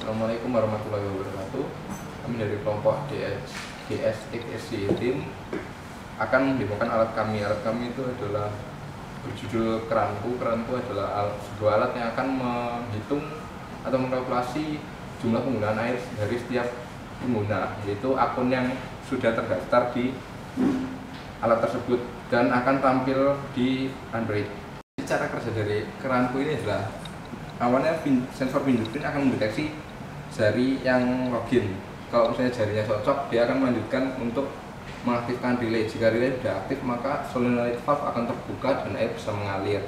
Assalamualaikum warahmatullahi wabarakatuh. Kami dari kelompok DS DSXSC Team akan mendimokan alat kami. Alat kami itu adalah berjudul keranku. Keranku adalah sebuah alat yang akan menghitung atau mengkalkulasi jumlah penggunaan air dari setiap pengguna, yaitu akun yang sudah terdaftar di alat tersebut dan akan tampil di Android. Cara kerja dari keranku ini adalah awalnya sensor fingerprint akan mendeteksi jari yang login. Kalau misalnya jarinya cocok, dia akan melanjutkan untuk mengaktifkan relay. Jika relay sudah aktif, maka solenoid valve akan terbuka dan air bisa mengalir.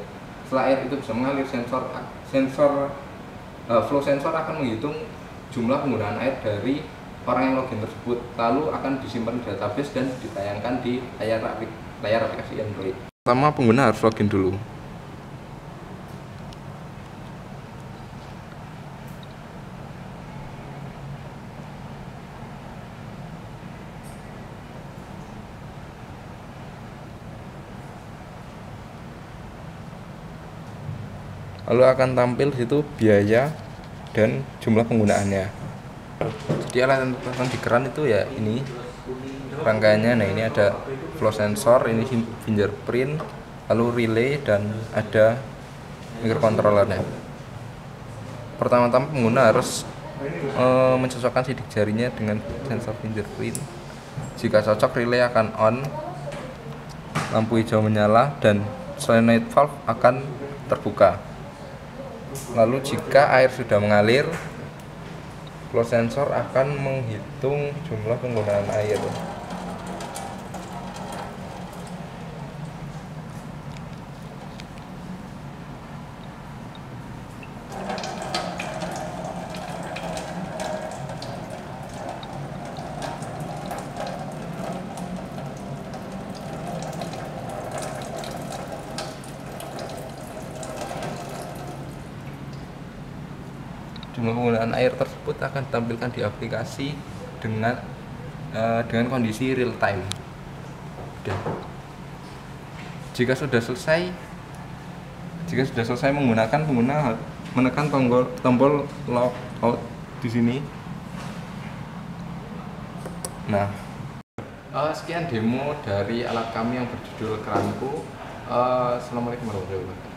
Setelah air itu bisa mengalir, sensor sensor uh, flow sensor akan menghitung jumlah penggunaan air dari orang yang login tersebut. Lalu akan disimpan di database dan ditayangkan di layar layar aplikasi Android. Pertama pengguna harus login dulu. Lalu akan tampil situ biaya dan jumlah penggunaannya. Jadi alat yang terpasang di keran itu ya ini rangkaiannya. Nah ini ada flow sensor ini fingerprint lalu relay dan ada microcontrollernya pertama-tama pengguna harus e, mencocokkan sidik jarinya dengan sensor fingerprint. Jika cocok relay akan on lampu hijau menyala dan solenoid valve akan terbuka Lalu jika air sudah mengalir, flow sensor akan menghitung jumlah penggunaan air. Jumlah penggunaan air tersebut akan ditampilkan di aplikasi dengan uh, dengan kondisi real time. Udah. Jika sudah selesai, jika sudah selesai menggunakan pengguna menekan tombol tombol lock out di sini. Nah, uh, sekian demo dari alat kami yang berjudul keranku. Uh, Assalamualaikum warahmatullahi wabarakatuh.